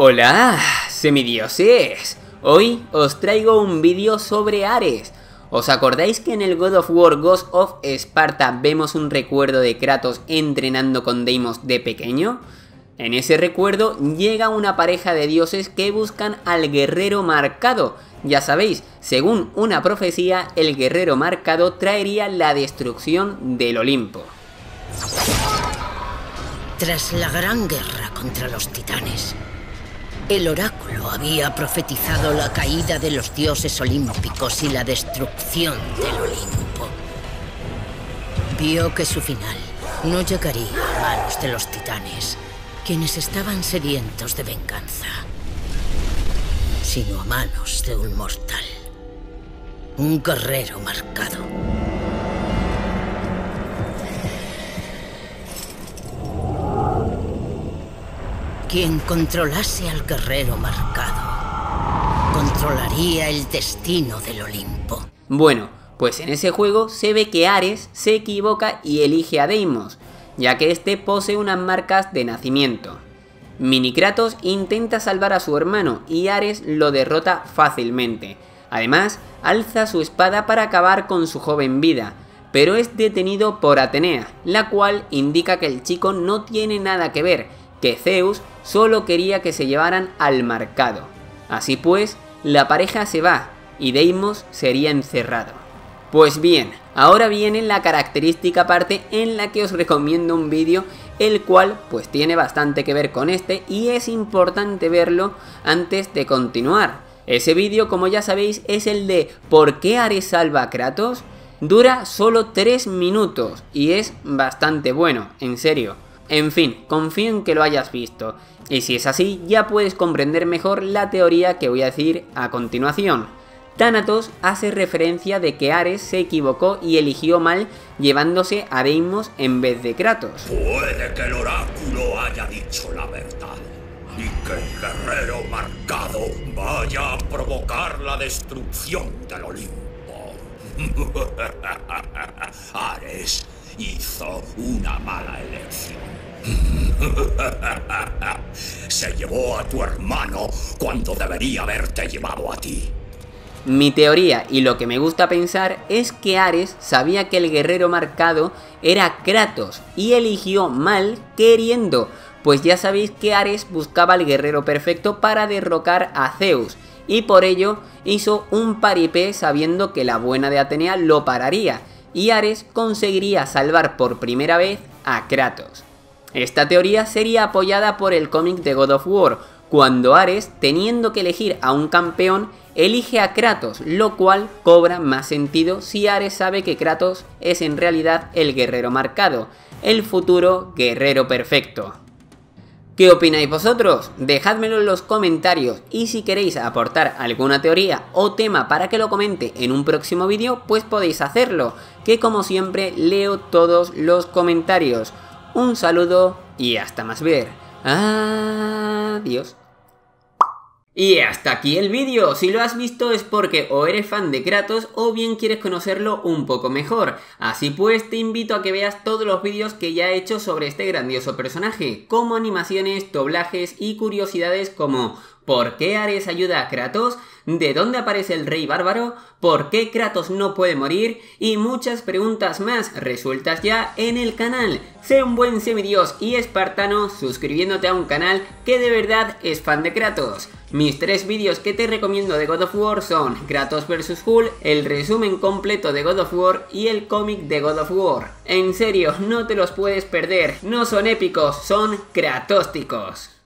Hola, semidioses. Hoy os traigo un vídeo sobre Ares. ¿Os acordáis que en el God of War Ghost of Sparta vemos un recuerdo de Kratos entrenando con Deimos de pequeño? En ese recuerdo llega una pareja de dioses que buscan al guerrero marcado. Ya sabéis, según una profecía, el guerrero marcado traería la destrucción del Olimpo. Tras la gran guerra contra los titanes, el oráculo había profetizado la caída de los dioses olímpicos y la destrucción del Olimpo. Vio que su final no llegaría a manos de los titanes, quienes estaban sedientos de venganza, sino a manos de un mortal, un guerrero marcado. Quien controlase al guerrero marcado, controlaría el destino del Olimpo. Bueno, pues en ese juego se ve que Ares se equivoca y elige a Deimos, ya que este posee unas marcas de nacimiento. Mini Kratos intenta salvar a su hermano y Ares lo derrota fácilmente. Además, alza su espada para acabar con su joven vida, pero es detenido por Atenea, la cual indica que el chico no tiene nada que ver, que Zeus solo quería que se llevaran al marcado. Así pues, la pareja se va y Deimos sería encerrado. Pues bien, ahora viene la característica parte en la que os recomiendo un vídeo el cual pues tiene bastante que ver con este y es importante verlo antes de continuar. Ese vídeo como ya sabéis es el de ¿Por qué Ares salva a Kratos? Dura solo 3 minutos y es bastante bueno, en serio. En fin, confío en que lo hayas visto, y si es así, ya puedes comprender mejor la teoría que voy a decir a continuación. Thanatos hace referencia de que Ares se equivocó y eligió mal llevándose a Deimos en vez de Kratos. Puede que el oráculo haya dicho la verdad y que el guerrero marcado vaya a provocar la destrucción del Olimpo. Ares hizo una mala elección. Se llevó a tu hermano cuando debería haberte llevado a ti. Mi teoría y lo que me gusta pensar es que Ares sabía que el guerrero marcado era Kratos y eligió mal queriendo, pues ya sabéis que Ares buscaba al guerrero perfecto para derrocar a Zeus y por ello hizo un paripé sabiendo que la buena de Atenea lo pararía y Ares conseguiría salvar por primera vez a Kratos. Esta teoría sería apoyada por el cómic de God of War, cuando Ares, teniendo que elegir a un campeón, elige a Kratos, lo cual cobra más sentido si Ares sabe que Kratos es en realidad el guerrero marcado, el futuro guerrero perfecto. ¿Qué opináis vosotros? Dejádmelo en los comentarios y si queréis aportar alguna teoría o tema para que lo comente en un próximo vídeo, pues podéis hacerlo, que como siempre leo todos los comentarios. Un saludo y hasta más ver. Adiós. Y hasta aquí el vídeo, si lo has visto es porque o eres fan de Kratos o bien quieres conocerlo un poco mejor. Así pues te invito a que veas todos los vídeos que ya he hecho sobre este grandioso personaje, como animaciones, doblajes y curiosidades como ¿Por qué Ares ayuda a Kratos? ¿De dónde aparece el rey bárbaro? ¿Por qué Kratos no puede morir? Y muchas preguntas más resueltas ya en el canal. Sé un buen semidios y espartano suscribiéndote a un canal que de verdad es fan de Kratos. Mis tres vídeos que te recomiendo de God of War son Kratos vs Hull, el resumen completo de God of War y el cómic de God of War. En serio, no te los puedes perder, no son épicos, son kratósticos.